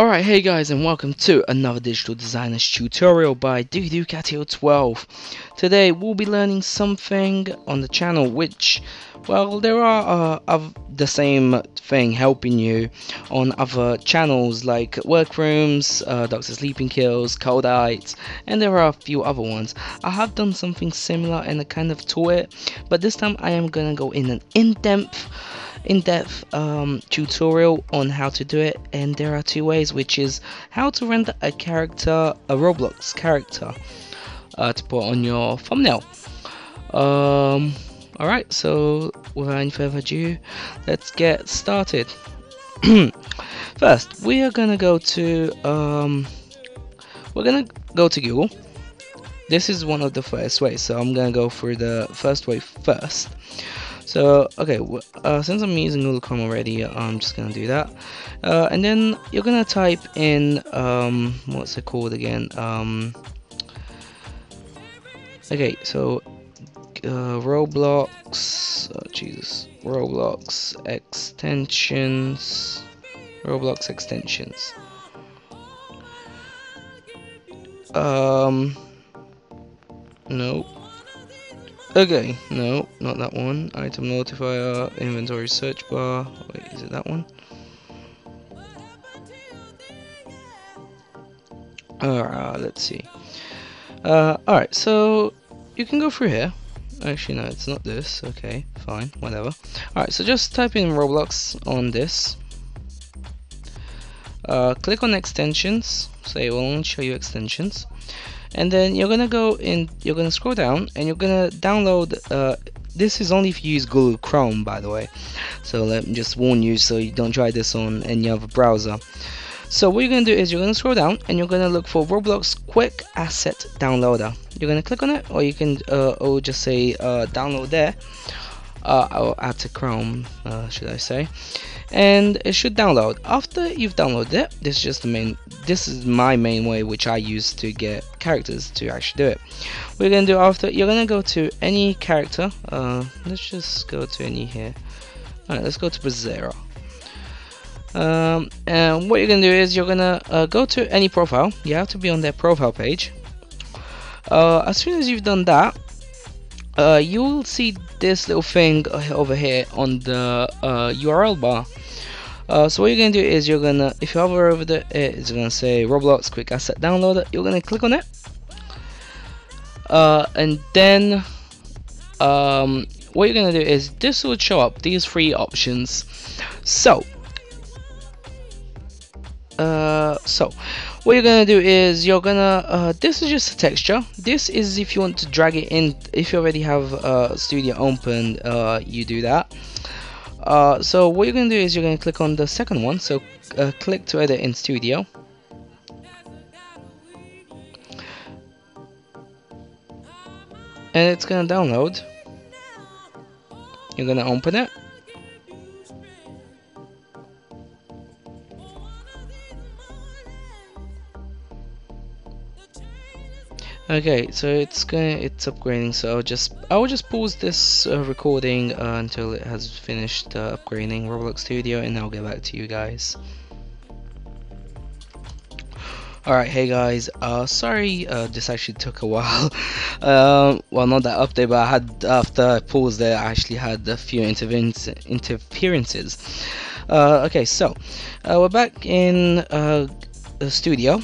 Alright, hey guys and welcome to another digital designers tutorial by duducateu12. Today we'll be learning something on the channel which, well, there are uh, the same thing helping you on other channels like Workrooms, uh, Dr. Sleeping Kills, Codites, and there are a few other ones. I have done something similar and a kind of taught it, but this time I am gonna go in an in-depth in-depth um, tutorial on how to do it. And there are two ways which is how to render a character a Roblox character uh, to put on your thumbnail. Um, alright so without any further ado let's get started. First we are gonna go to um, we're gonna go to Google. This is one of the first ways so I'm gonna go for the first way first so okay, uh, since I'm using Chrome already, I'm just gonna do that. Uh, and then you're gonna type in um, what's it called again? Um, okay, so uh, Roblox. Oh, Jesus, Roblox extensions. Roblox extensions. Um, nope. Okay, no, not that one. Item notifier, inventory search bar. Wait, is it that one? Alright, let's see. Uh, alright, so you can go through here. Actually, no, it's not this. Okay, fine, whatever. Alright, so just type in Roblox on this. Uh, click on extensions. Say so it will only show you extensions and then you're gonna go in you're gonna scroll down and you're gonna download uh, this is only if you use Google Chrome by the way. So let me just warn you so you don't try this on any other browser. So what you're gonna do is you're gonna scroll down and you're gonna look for Roblox Quick Asset Downloader. You're gonna click on it or you can uh, or just say uh, download there. Uh, I'll add to Chrome uh, should I say and it should download. After you've downloaded it this is just the main this is my main way which I use to get characters to actually do it. We're gonna do after you're gonna go to any character uh, let's just go to any here. Alright let's go to Brazzera um, and what you're gonna do is you're gonna uh, go to any profile. You have to be on their profile page. Uh, as soon as you've done that uh, you will see this little thing over here on the URL uh, bar uh, so what you're gonna do is you're gonna if you hover over the it's gonna say Roblox quick asset downloader. You're gonna click on it. Uh, and then um, what you're gonna do is this will show up these three options. So uh, so what you're gonna do is you're gonna uh, this is just a texture. This is if you want to drag it in if you already have uh, studio open uh, you do that uh, so what you're going to do is you're going to click on the second one so uh, click to edit in studio. And it's going to download. You're going to open it Okay, so it's going it's upgrading. So I'll just I will just pause this uh, recording uh, until it has finished uh, upgrading Roblox Studio, and I'll get back to you guys. Alright, hey guys, uh, sorry, uh, this actually took a while. um, well, not that update, but I had, after I paused there, I actually had a few interferences. Uh, okay, so, we're back in the studio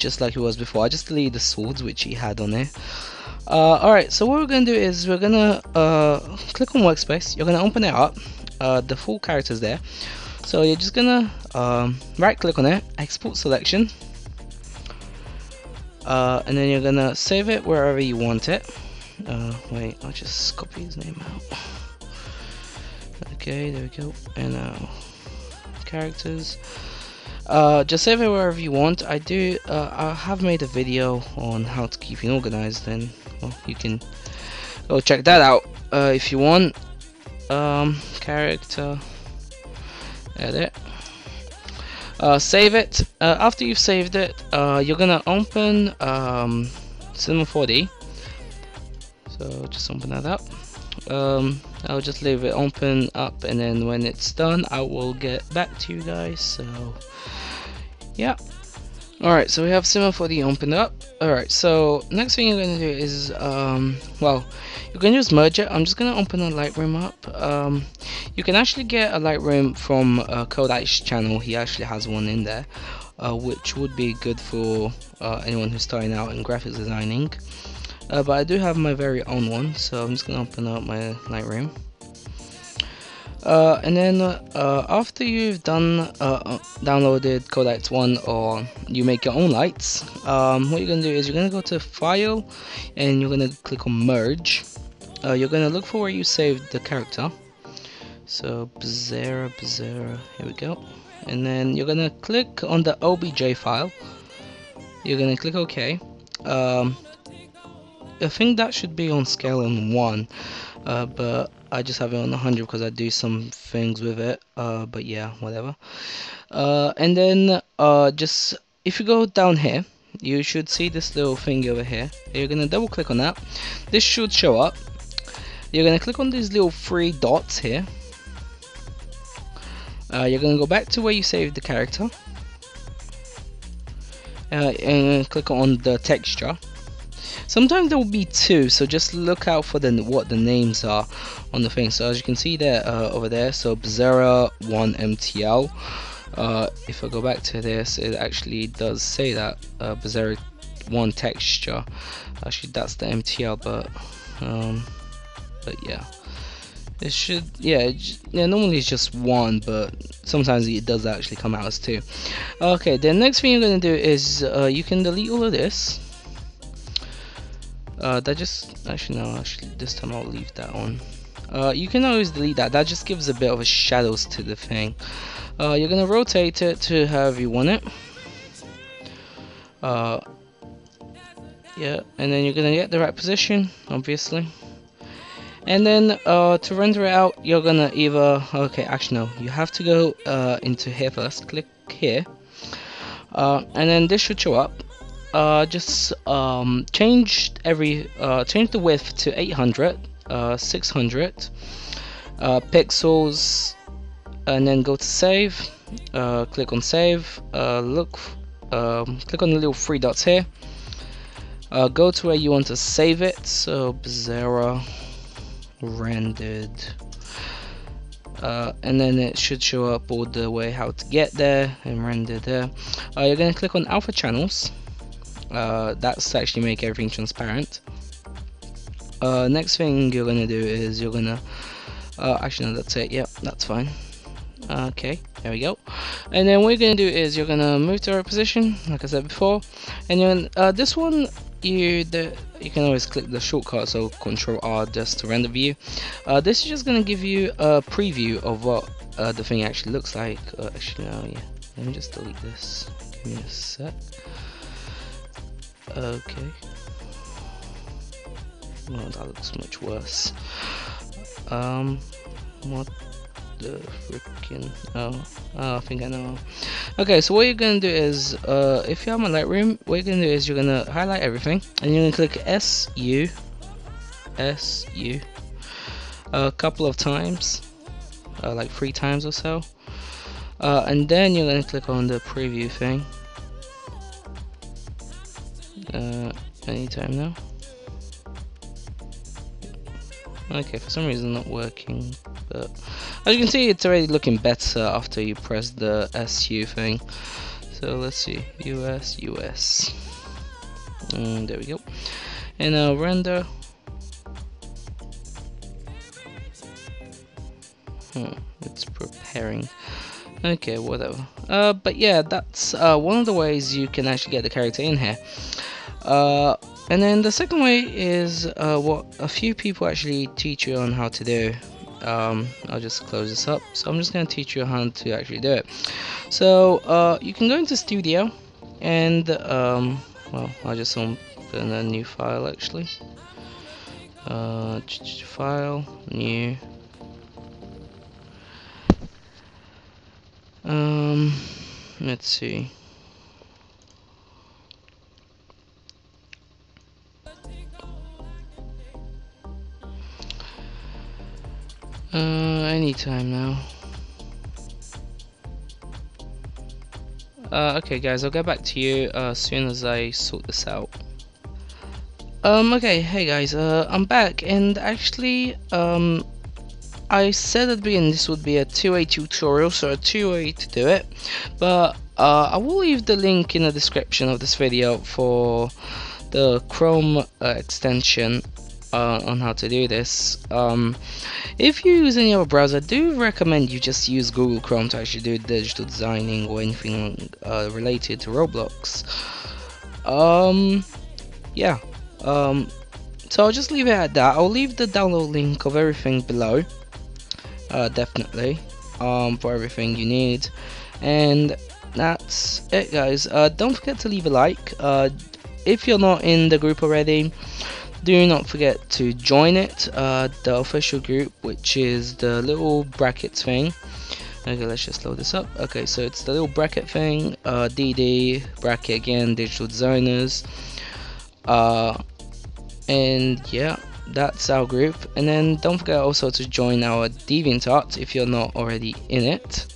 just like it was before. I just deleted the swords which he had on there. Uh, Alright, so what we're going to do is we're going to uh, click on workspace. You're going to open it up. Uh, the full character's there. So you're just going to um, right click on it, export selection. Uh, and then you're going to save it wherever you want it. Uh, wait, I'll just copy his name out. Okay, there we go. And now, characters. Uh, just save it wherever you want. I do. Uh, I have made a video on how to keep it organized, and well, you can go check that out uh, if you want. Um, character edit. Uh, save it. Uh, after you've saved it, uh, you're gonna open um, Cinema 4D. So just open that up. Um, I'll just leave it open up, and then when it's done, I will get back to you guys. So yeah. Alright so we have Cinema 4D open up. Alright so next thing you're gonna do is um well you can merge it I'm just gonna open a Lightroom up. Um you can actually get a Lightroom from uh, Codite's channel. He actually has one in there uh, which would be good for uh, anyone who's starting out in graphics designing uh, but I do have my very own one so I'm just gonna open up my Lightroom. Uh, and then uh, after you've done uh, downloaded Codite's one or you make your own lights um, what you're gonna do is you're gonna go to file and you're gonna click on merge. Uh, you're gonna look for where you saved the character. So Bzera Bzera here we go. And then you're gonna click on the OBJ file. You're gonna click OK. Um, I think that should be on scale in 1 uh, but I just have it on 100 because I do some things with it uh, but yeah whatever. Uh, and then uh, just if you go down here you should see this little thing over here. You're gonna double click on that. This should show up. You're gonna click on these little three dots here. Uh, you're gonna go back to where you saved the character. Uh, and click on the texture sometimes there will be two so just look out for the what the names are on the thing. So as you can see there uh, over there so Bzera 1 MTL uh, if I go back to this it actually does say that uh, 1 texture. Actually that's the MTL but um, but yeah. It should yeah yeah normally it's just one but sometimes it does actually come out as two. Okay the next thing you're gonna do is uh, you can delete all of this uh, that just actually no actually this time I'll leave that on uh, you can always delete that. That just gives a bit of a shadows to the thing. Uh, you're gonna rotate it to however you want it. Uh, yeah and then you're gonna get the right position obviously. And then uh, to render it out you're gonna either okay actually no you have to go uh, into here first click here. Uh, and then this should show up uh, just um, change every uh, change the width to 800 uh, 600 pixels and then go to save click on save look um, click on the little three dots here. Go to where you want to save it so Bzera rendered. Uh, and then it should show up all the way how to get there and render there. Uh, you're going to click on alpha channels uh, that's actually make everything transparent. Uh, next thing you're to do is you're to uh, actually no that's it. Yep that's fine. Okay there we go. And then what you're to do is you're to move to our position like I said before. And then uh, this one you the you can always click the shortcut so control R just to render view. Uh, this is just gonna give you a preview of what uh, the thing actually looks like. Uh, actually no yeah. Let me just delete this. Give me a sec okay. Oh that looks much worse. Um what the freaking oh, oh I think I know. Okay so what you're gonna do is uh, if you have my Lightroom what you're gonna do is you're gonna highlight everything and you're gonna click SU SU a couple of times uh, like three times or so. Uh, and then you're gonna click on the preview thing uh, anytime now? Okay for some reason not working but as you can see it's already looking better after you press the SU thing. So let's see US US and there we go. And now render. Hmm, it's preparing. Okay whatever. Uh, but yeah that's uh, one of the ways you can actually get the character in here uh, and then the second way is uh, what a few people actually teach you on how to do. Um, I'll just close this up. So I'm just going to teach you how to actually do it. So uh, you can go into Studio and um, well, I'll just open a new file actually. Uh, file, new. Um, let's see. Uh, anytime now. Uh, okay guys, I'll get back to you uh, as soon as I sort this out. Um, okay, hey guys, uh, I'm back and actually, um, I said at the beginning this would be a two-way tutorial, so a two-way to do it, but uh, I will leave the link in the description of this video for the Chrome uh, extension uh, on how to do this. Um, if you use any other browser, I do recommend you just use Google Chrome to actually do digital designing or anything uh, related to Roblox. Um, yeah. Um, so I'll just leave it at that. I'll leave the download link of everything below uh, definitely um, for everything you need and that's it guys uh, don't forget to leave a like uh, if you're not in the group already do not forget to join it uh, the official group which is the little brackets thing. Okay let's just load this up. Okay so it's the little bracket thing uh, DD bracket again digital designers. Uh, and yeah that's our group. And then don't forget also to join our DeviantArt if you're not already in it.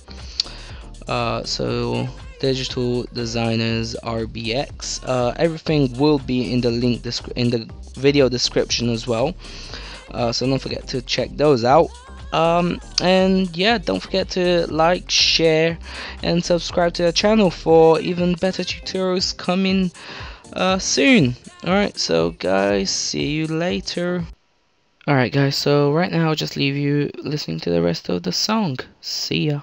Uh, so digital designers RBX uh, everything will be in the link in the video description as well uh, so don't forget to check those out um, and yeah don't forget to like share and subscribe to the channel for even better tutorials coming uh, soon. Alright, so guys, see you later. Alright guys, so right now I'll just leave you listening to the rest of the song. See ya.